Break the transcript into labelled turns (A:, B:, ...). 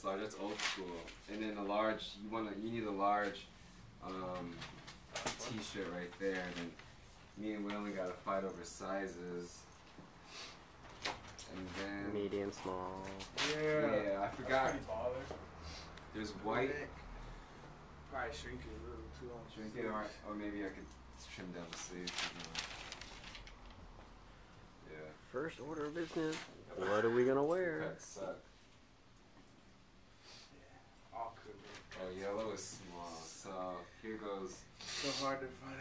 A: XS large. That's old school. And then a large. You want to. You need a large um, T-shirt right there. And then me and we only got to fight over sizes. And then
B: Medium, small.
C: Yeah.
A: yeah, I forgot.
C: pretty baller.
A: There's white.
C: Probably shrink it a little too on the
A: it,
C: sleeves.
A: or, or maybe I could trim down the sleeves. you know. Yeah.
B: First order of business. What are we gonna wear?
A: Cuts suck. Is small. So here goes.
C: So hard to find